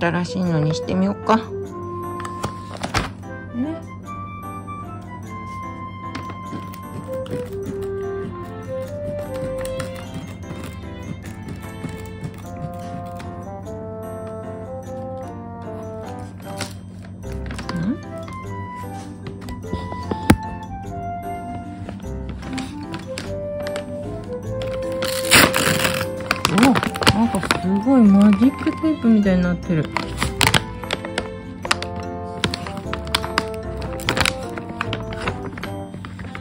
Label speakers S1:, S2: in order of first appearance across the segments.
S1: 新しいのにしてみようか。ごいマジックテープみたいになってる。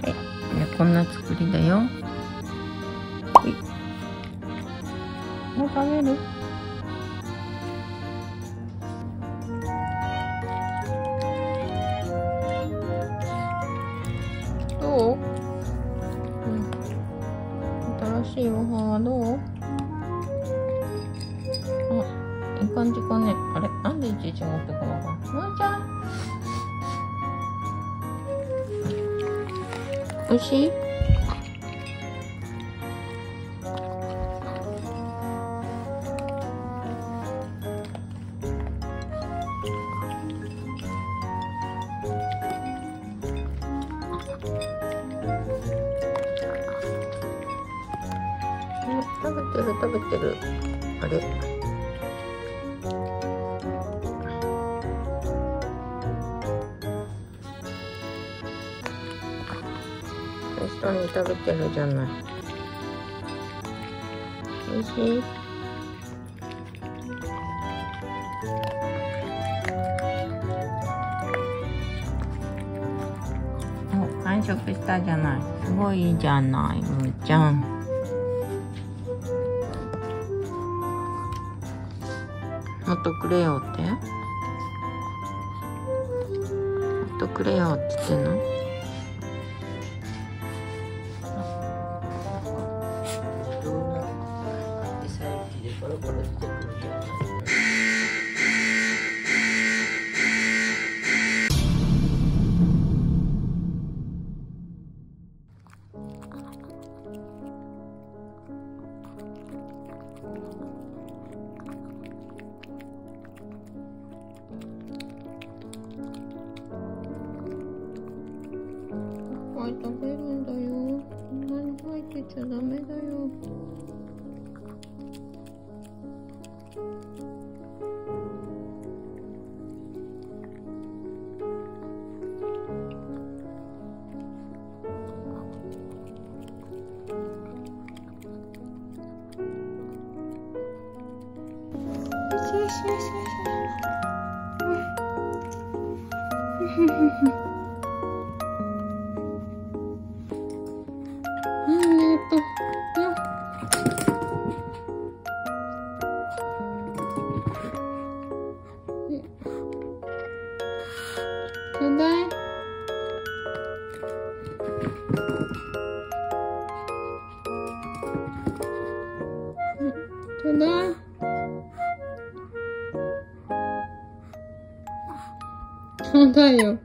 S1: え、ね、こんな作りだよ。もう食べる？どう、新しいおはどう？感じかね。あれ？なんでいちいち持ってこなかった？のちゃ？んおい？しい食べてる食べてる。あれ？下に食べてるじゃない。おいしい？お完食したじゃない。すごいいいじゃないむーちゃん。もっとくれよって？もっとくれよって言ってんの？はい食べるんだよ。そんなに入ってちゃダメだよ。しよしよしよしふふふふうん。とよえちょうだいうん。ちょうだいちょうだいよ